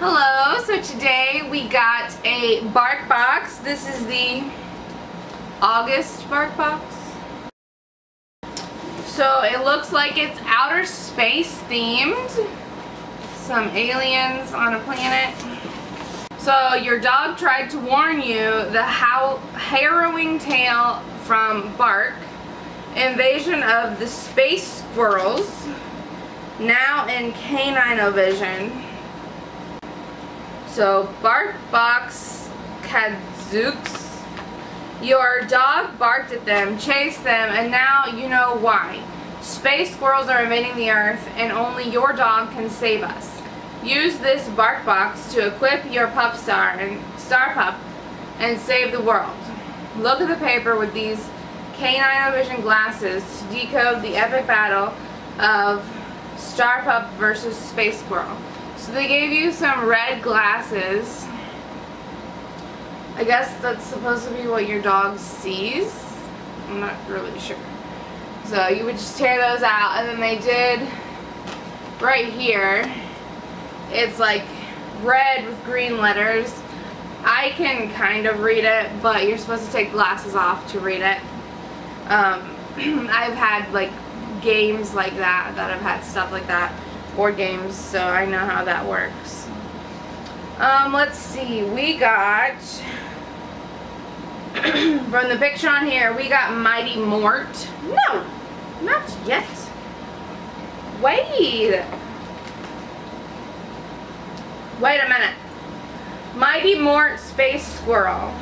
Hello, so today we got a bark box. This is the August bark box. So it looks like it's outer space themed. Some aliens on a planet. So your dog tried to warn you the how harrowing tale from Bark, Invasion of the Space Squirrels, now in Canine-O-Vision. So Bark Box Kadzooks. Your dog barked at them, chased them, and now you know why. Space squirrels are invading the earth and only your dog can save us. Use this bark box to equip your pup star and star pup and save the world. Look at the paper with these Canine-O-Vision glasses to decode the epic battle of Star Pup versus Space Squirrel. So they gave you some red glasses. I guess that's supposed to be what your dog sees. I'm not really sure. So you would just tear those out and then they did right here. It's like red with green letters. I can kind of read it, but you're supposed to take glasses off to read it. Um, I've had like games like that, that I've had stuff like that, board games, so I know how that works. Um, let's see, we got, from the picture on here, we got Mighty Mort. No, not yet. Wait. Wait a minute. Mighty Mort Space Squirrel.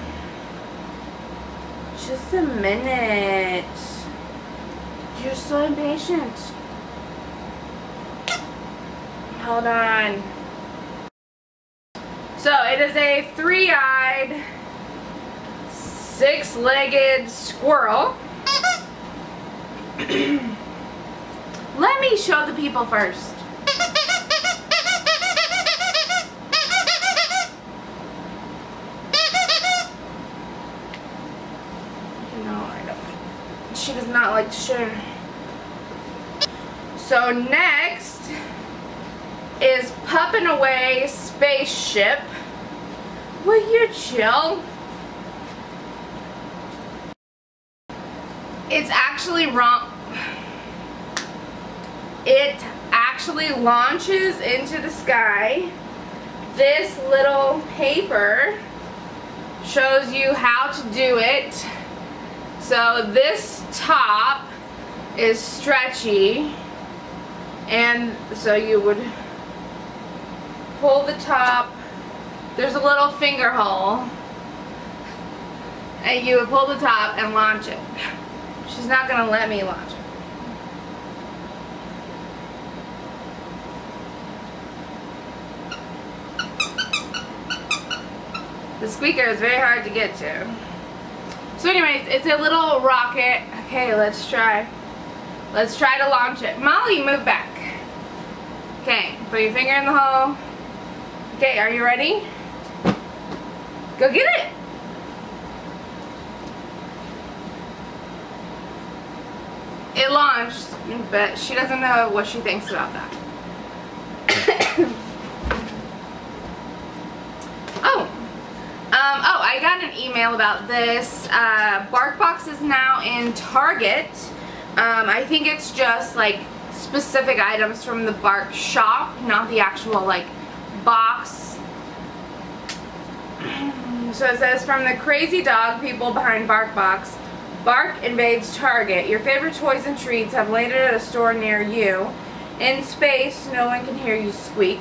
Just a minute. You're so impatient. Hold on. So it is a three-eyed, six-legged squirrel. Let me show the people first. No, I don't. She does not like to share. So next is Puppin' Away Spaceship. Will you chill? It's actually wrong. It actually launches into the sky. This little paper shows you how to do it. So this top is stretchy and so you would pull the top. There's a little finger hole. And you would pull the top and launch it. She's not gonna let me launch it. The squeaker is very hard to get to. So anyways it's a little rocket. Okay let's try. Let's try to launch it. Molly move back. Okay, put your finger in the hole. Okay, are you ready? Go get it. It launched, but she doesn't know what she thinks about that. oh. Um, oh, I got an email about this. Uh, BarkBox is now in Target. Um, I think it's just like specific items from the Bark shop, not the actual like box. So it says from the crazy dog people behind BarkBox, Bark invades Target. Your favorite toys and treats have landed at a store near you. In space, no one can hear you squeak.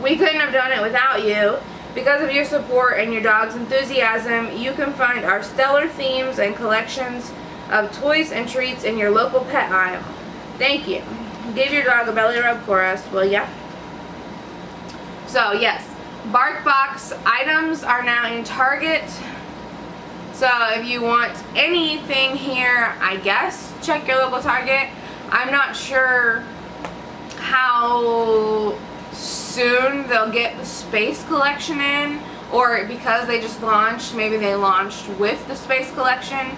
We couldn't have done it without you. Because of your support and your dog's enthusiasm, you can find our stellar themes and collections of toys and treats in your local pet aisle. Thank you. Give your dog a belly rub for us, will ya? So, yes, BarkBox items are now in Target. So, if you want anything here, I guess, check your local Target. I'm not sure how soon they'll get the Space Collection in, or because they just launched, maybe they launched with the Space Collection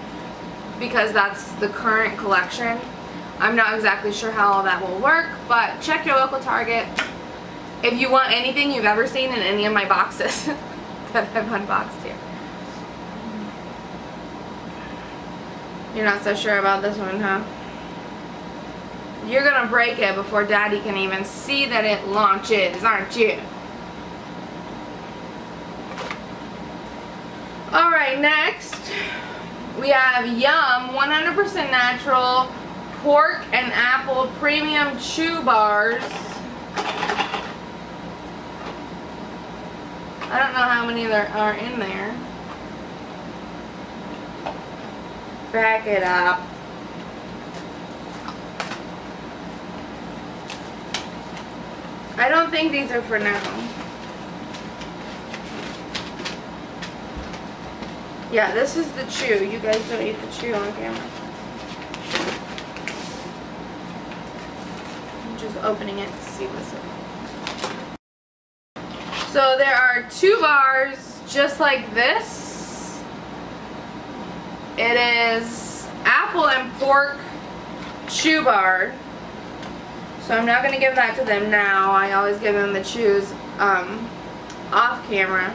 because that's the current collection. I'm not exactly sure how all that will work, but check your local Target. If you want anything you've ever seen in any of my boxes that I've unboxed here. You're not so sure about this one, huh? You're gonna break it before daddy can even see that it launches, aren't you? Alright, next we have Yum 100% natural pork and apple premium chew bars. I don't know how many there are in there. Back it up. I don't think these are for now. Yeah, this is the chew. You guys don't eat the chew on camera. I'm just opening it to see what's in it. So there are two bars just like this. It is apple and pork chew bar. So I'm not going to give that to them now. I always give them the chews um, off camera.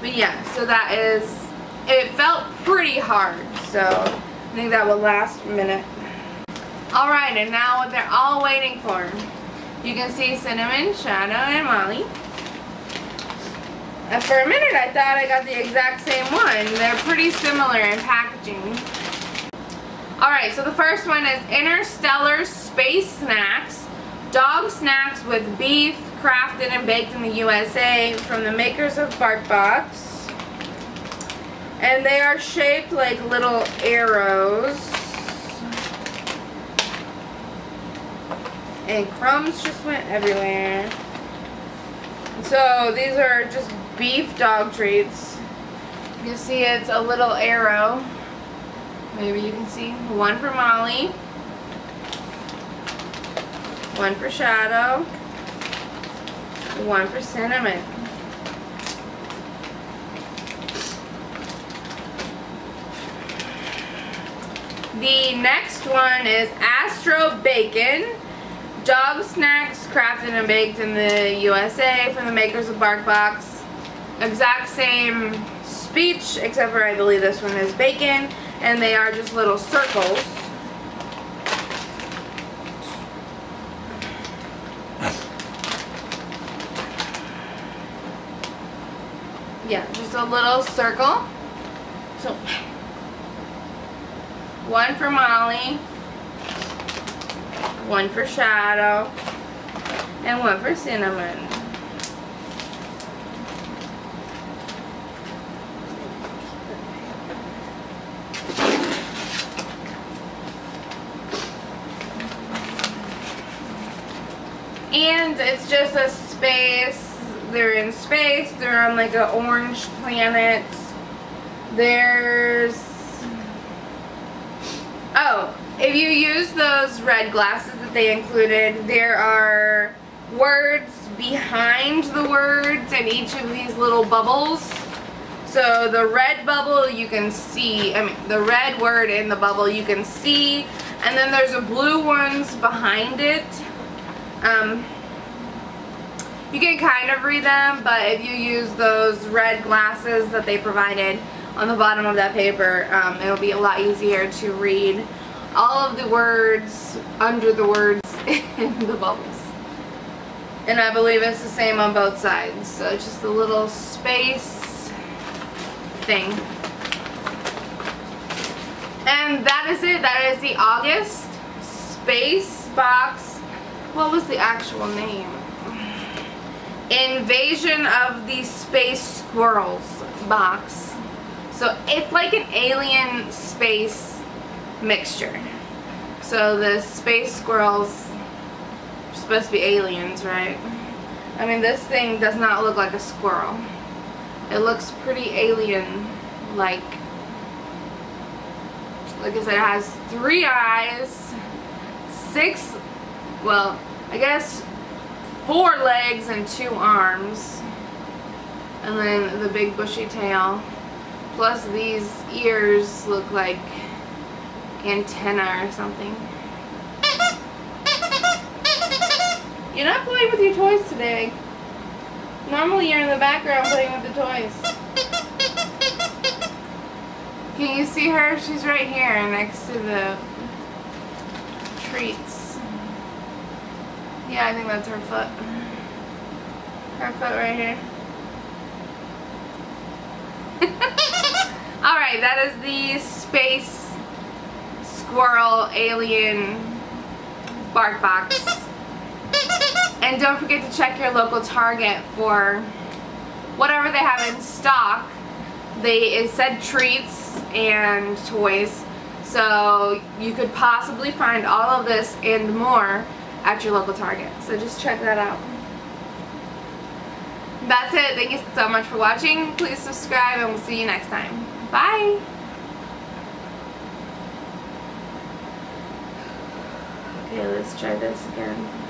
But yeah, so that is it felt pretty hard, so I think that will last a minute. Alright, and now what they're all waiting for. You can see Cinnamon, Shadow, and Molly. And for a minute I thought I got the exact same one. They're pretty similar in packaging. Alright, so the first one is Interstellar Space Snacks. Dog snacks with beef, crafted and baked in the USA from the makers of BarkBox. And they are shaped like little arrows. And crumbs just went everywhere. So these are just beef dog treats. You see it's a little arrow. Maybe you can see. One for Molly. One for Shadow. One for Cinnamon. The next one is Astro Bacon. Dog snacks crafted and baked in the USA from the makers of BarkBox. Exact same speech, except for I believe this one is bacon, and they are just little circles. Yeah, just a little circle. So one for Molly, one for Shadow, and one for Cinnamon. It's just a space. They're in space. They're on like an orange planet. There's Oh, if you use those red glasses that they included, there are words behind the words in each of these little bubbles. So the red bubble you can see, I mean the red word in the bubble you can see, and then there's a blue ones behind it. Um, you can kind of read them, but if you use those red glasses that they provided, on the bottom of that paper, um, it'll be a lot easier to read all of the words under the words in the bubbles. And I believe it's the same on both sides. So just a little space thing. And that is it. That is the August Space Box. What was the actual name? Invasion of the Space Squirrels box. So it's like an alien space mixture. So the space squirrels are supposed to be aliens, right? I mean, this thing does not look like a squirrel. It looks pretty alien-like. Like I said, it has three eyes, six, well, I guess four legs and two arms, and then the big bushy tail. Plus these ears look like antenna or something. You're not playing with your toys today. Normally you're in the background playing with the toys. Can you see her? She's right here next to the treats. Yeah, I think that's her foot. Her foot right here. Alright, that is the space squirrel alien bark box. And don't forget to check your local Target for whatever they have in stock. They it said treats and toys. So you could possibly find all of this and more at your local Target. So just check that out. That's it. Thank you so much for watching. Please subscribe and we'll see you next time. Bye. Okay, let's try this again.